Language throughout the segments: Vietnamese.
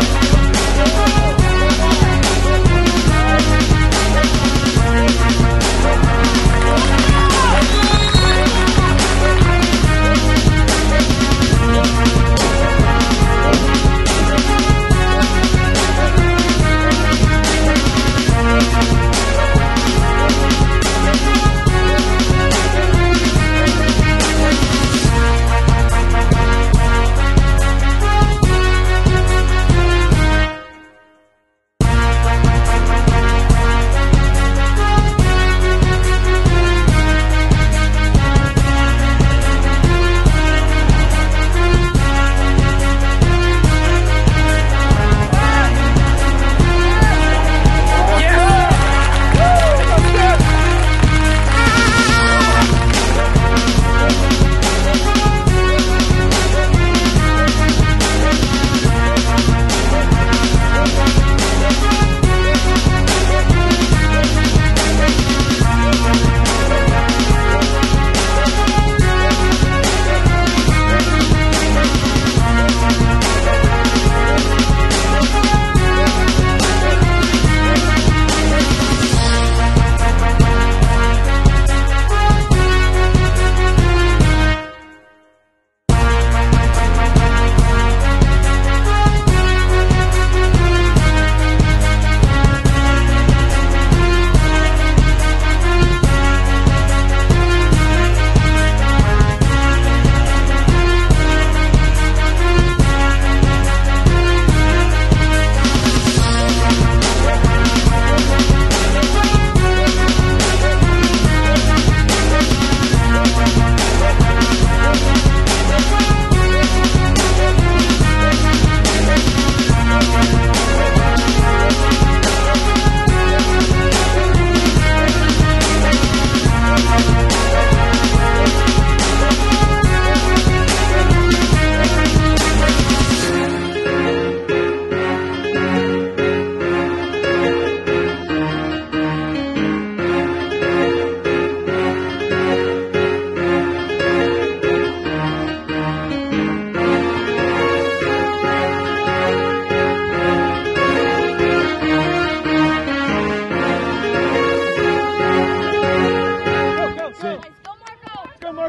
Thank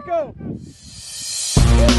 go. We'll